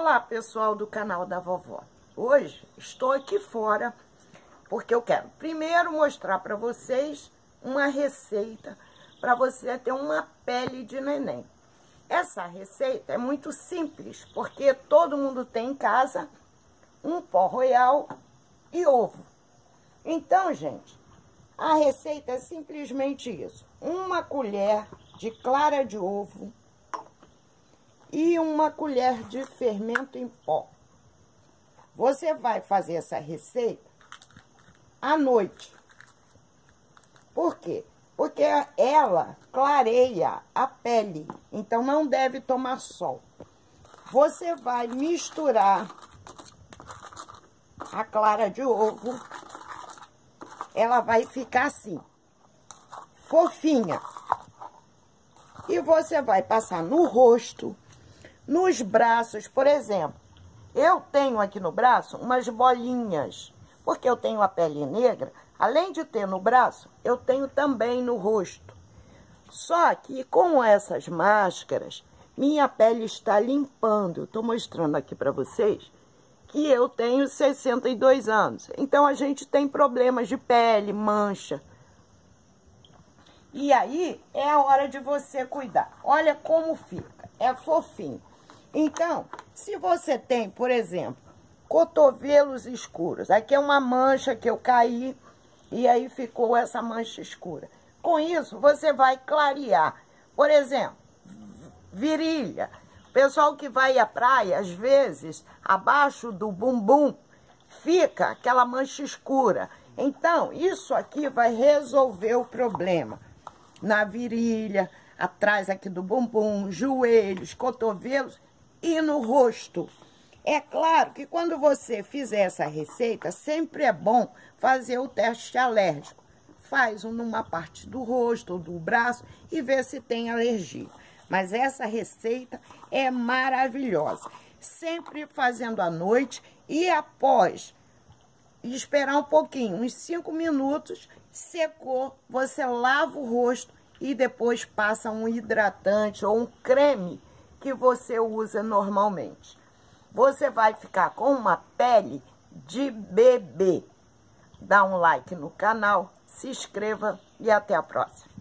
Olá, pessoal do canal da vovó. Hoje estou aqui fora porque eu quero primeiro mostrar para vocês uma receita para você ter uma pele de neném. Essa receita é muito simples, porque todo mundo tem em casa um pó royal e ovo. Então, gente, a receita é simplesmente isso. Uma colher de clara de ovo, e uma colher de fermento em pó. Você vai fazer essa receita à noite. Por quê? Porque ela clareia a pele, então não deve tomar sol. Você vai misturar a clara de ovo, ela vai ficar assim, fofinha. E você vai passar no rosto, nos braços, por exemplo, eu tenho aqui no braço umas bolinhas, porque eu tenho a pele negra. Além de ter no braço, eu tenho também no rosto. Só que com essas máscaras, minha pele está limpando. Estou mostrando aqui para vocês que eu tenho 62 anos. Então, a gente tem problemas de pele, mancha. E aí, é a hora de você cuidar. Olha como fica. É fofinho. Então, se você tem, por exemplo, cotovelos escuros, aqui é uma mancha que eu caí e aí ficou essa mancha escura. Com isso, você vai clarear. Por exemplo, virilha. Pessoal que vai à praia, às vezes, abaixo do bumbum, fica aquela mancha escura. Então, isso aqui vai resolver o problema. Na virilha, atrás aqui do bumbum, joelhos, cotovelos e no rosto. É claro que quando você fizer essa receita, sempre é bom fazer o teste alérgico. Faz um numa parte do rosto ou do braço e vê se tem alergia. Mas essa receita é maravilhosa. Sempre fazendo à noite e após esperar um pouquinho, uns 5 minutos, secou, você lava o rosto e depois passa um hidratante ou um creme que você usa normalmente. Você vai ficar com uma pele de bebê. Dá um like no canal, se inscreva e até a próxima.